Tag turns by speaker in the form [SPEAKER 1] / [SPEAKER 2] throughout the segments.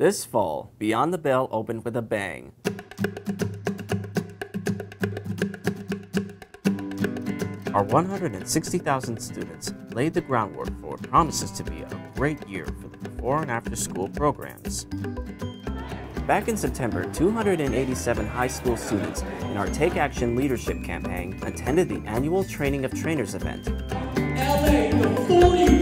[SPEAKER 1] This fall, Beyond the Bell opened with a bang. Our 160,000 students laid the groundwork for what promises to be a great year for the before and after school programs. Back in September, 287 high school students in our Take Action Leadership campaign attended the annual Training of Trainers event.
[SPEAKER 2] LA,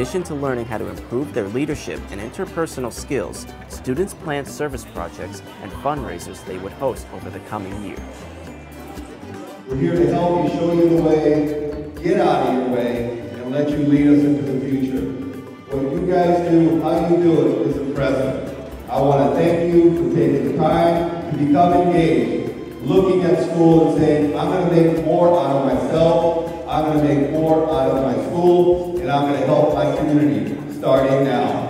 [SPEAKER 1] addition to learning how to improve their leadership and interpersonal skills, students planned service projects and fundraisers they would host over the coming year.
[SPEAKER 3] We're here to help you, show you the way, get out of your way, and let you lead us into the future. What you guys do, how you do it, is impressive. I want to thank you for taking the time to become engaged, looking at school and saying, I'm going to make more out of myself, I'm going to make more out of my school, and I'm going to help my community, starting now.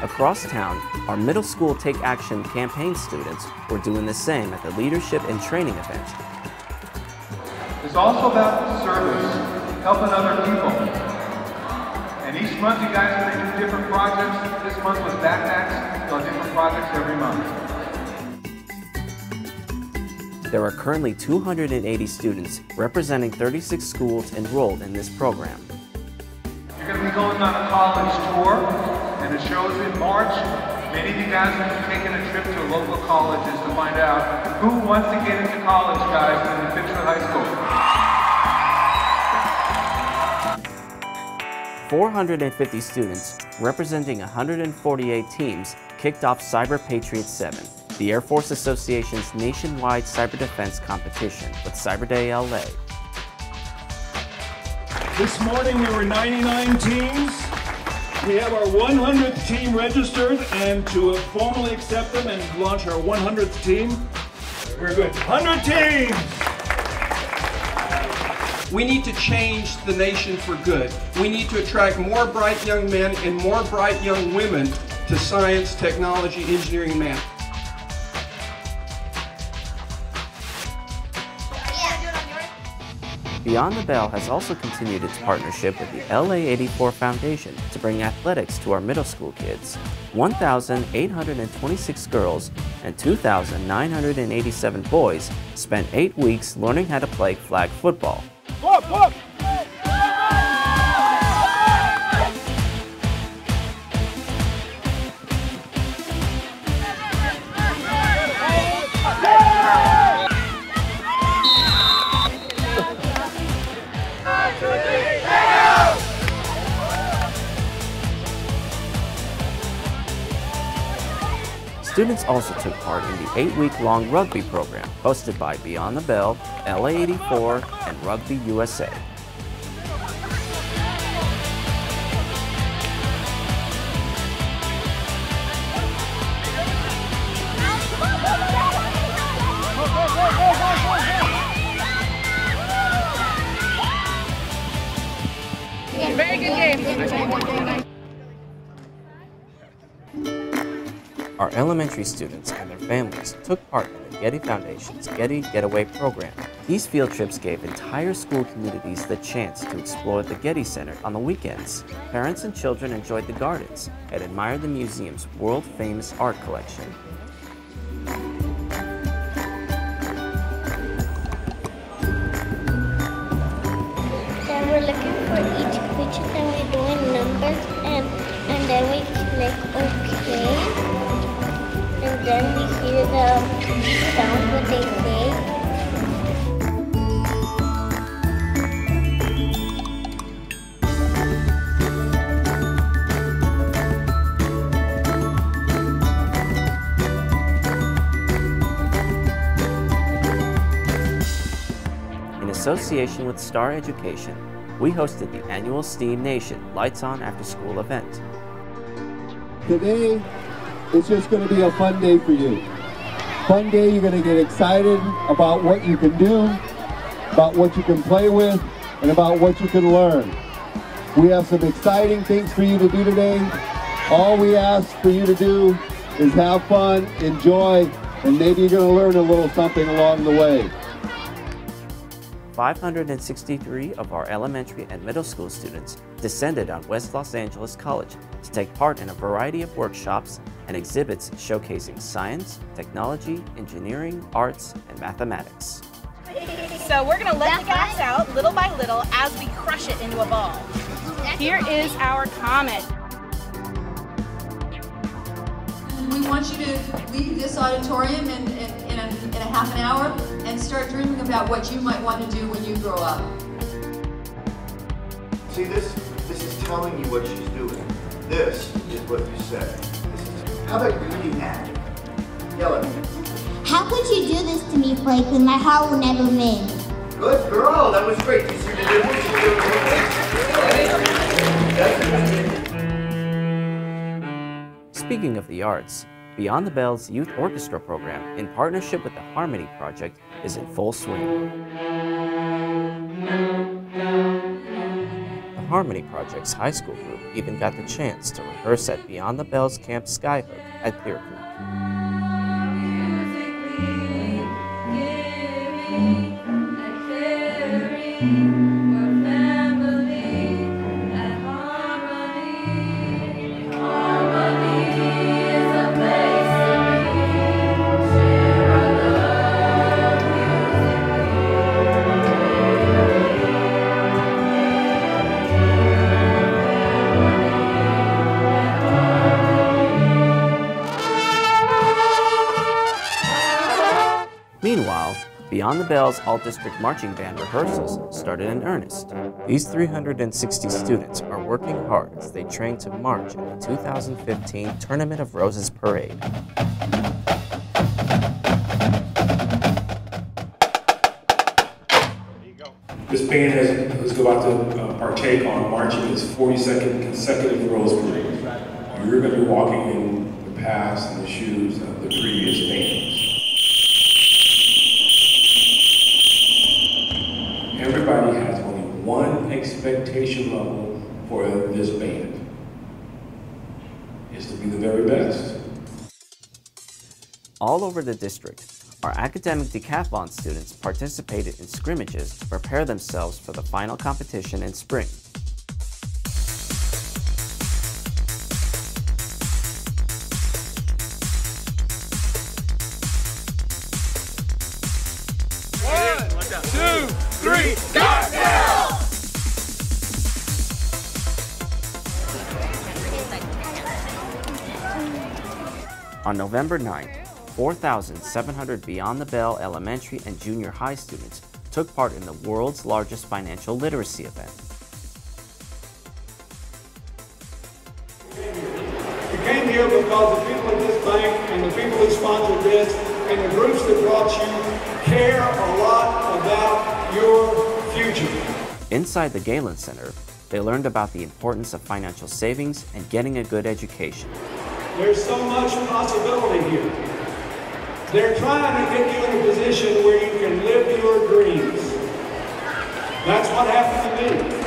[SPEAKER 1] Across town, our middle school Take Action campaign students were doing the same at the leadership and training event.
[SPEAKER 4] It's also about service, helping other people. And each month you guys are going to do different projects. This month was backpacks, so different projects every month.
[SPEAKER 1] There are currently 280 students representing 36 schools enrolled in this program.
[SPEAKER 4] You're going to be going on a college tour, and it shows in March. Many of you guys will be taking a trip to local colleges to find out who wants to get into college, guys, in the Pittsburgh High
[SPEAKER 1] School. 450 students representing 148 teams kicked off Cyber Patriot 7, the Air Force Association's nationwide cyber defense competition with Cyber Day LA.
[SPEAKER 5] This morning we were 99 teams. We have our 100th team registered and to formally accept them and launch our 100th team, we're good. 100 teams!
[SPEAKER 6] We need to change the nation for good. We need to attract more bright young men and more bright young women to science, technology, engineering, and math.
[SPEAKER 1] Beyond the Bell has also continued its partnership with the LA84 Foundation to bring athletics to our middle school kids. 1,826 girls and 2,987 boys spent eight weeks learning how to play flag football.
[SPEAKER 5] Go up, go up.
[SPEAKER 1] Students also took part in the eight-week-long rugby program hosted by Beyond the Bell, LA84, and Rugby USA. Elementary students and their families took part in the Getty Foundation's Getty Getaway program. These field trips gave entire school communities the chance to explore the Getty Center on the weekends. Parents and children enjoyed the gardens and admired the museum's world-famous art collection.
[SPEAKER 7] Then we're looking for each
[SPEAKER 1] In association with Star Education, we hosted the annual STEAM Nation Lights On After School event.
[SPEAKER 3] Today, it's just going to be a fun day for you. Fun day, you're going to get excited about what you can do, about what you can play with, and about what you can learn. We have some exciting things for you to do today. All we ask for you to do is have fun, enjoy, and maybe you're going to learn a little something along the way.
[SPEAKER 1] 563 of our elementary and middle school students descended on West Los Angeles College to take part in a variety of workshops and exhibits showcasing science, technology, engineering, arts, and mathematics.
[SPEAKER 8] So we're going to let the gas out little by little as we crush it into a ball. Here is our comet.
[SPEAKER 9] We want you to leave this auditorium and, in, in, a, in a half an hour and start dreaming about what you might want to do when you grow up.
[SPEAKER 10] See, this this is telling you what she's doing. This is what you say. This is, how about you reading that? Yell at me.
[SPEAKER 7] How could you do this to me, Franklin? My heart will never mend.
[SPEAKER 10] Good girl, that was great. You see the difference?
[SPEAKER 1] Speaking of the arts, Beyond the Bells Youth Orchestra program, in partnership with the Harmony Project, is in full swing. The Harmony Project's high school group even got the chance to rehearse at Beyond the Bells Camp Skyhook at Clear Creek. Beyond the Bells All District Marching Band rehearsals started in earnest. These 360 students are working hard as they train to march in the 2015 Tournament of Roses Parade.
[SPEAKER 11] This band has, is about to uh, partake on marching its 42nd consecutive Rose Parade. You're going to be walking in the past and the shoes of the previous bands. Everybody has only one expectation level for this band. Is to be the very best.
[SPEAKER 1] All over the district, our academic decathlon students participated in scrimmages to prepare themselves for the final competition in spring. On November 9th, 4,700 Beyond the Bell elementary and junior high students took part in the world's largest financial literacy event.
[SPEAKER 5] We came here because the people at this bank and the people who sponsored this and the groups that brought you care a lot about your future.
[SPEAKER 1] Inside the Galen Center, they learned about the importance of financial savings and getting a good education.
[SPEAKER 5] There's so much possibility here. They're trying to get you in a position where you can live your dreams. That's what happened to me.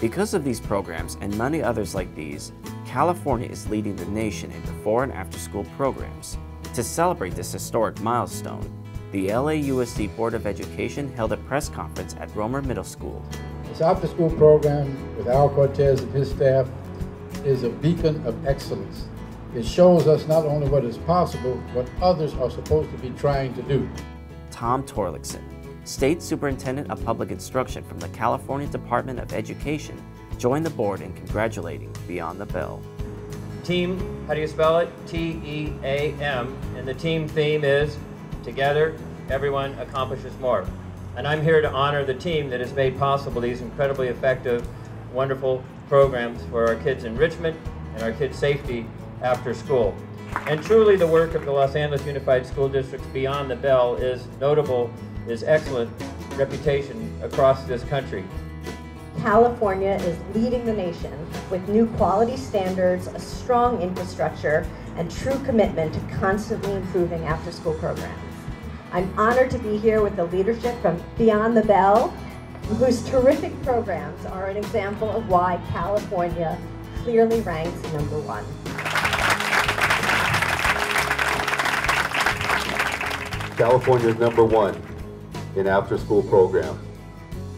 [SPEAKER 1] Because of these programs and many others like these, California is leading the nation in before and after school programs. To celebrate this historic milestone, the LAUSD Board of Education held a press conference at Romer Middle School.
[SPEAKER 12] This after-school program with Al Cortez and his staff is a beacon of excellence. It shows us not only what is possible, what others are supposed to be trying to do.
[SPEAKER 1] Tom Torlakson, State Superintendent of Public Instruction from the California Department of Education, joined the board in congratulating Beyond the Bell.
[SPEAKER 13] Team, how do you spell it? T E A M. And the team theme is Together, everyone accomplishes more. And I'm here to honor the team that has made possible these incredibly effective, wonderful programs for our kids' enrichment and our kids' safety after school. And truly the work of the Los Angeles Unified School Districts Beyond the Bell is notable, is excellent reputation across this country.
[SPEAKER 14] California is leading the nation with new quality standards, a strong infrastructure, and true commitment to constantly improving after-school programs. I'm honored to be here with the leadership from Beyond the Bell, whose terrific programs are an example of why California clearly ranks number one.
[SPEAKER 3] California is number one in after-school programs.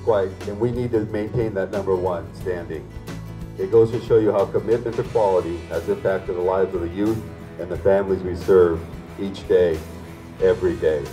[SPEAKER 3] Quite, and we need to maintain that number one standing. It goes to show you how commitment to quality has impacted the lives of the youth and the families we serve each day, every day.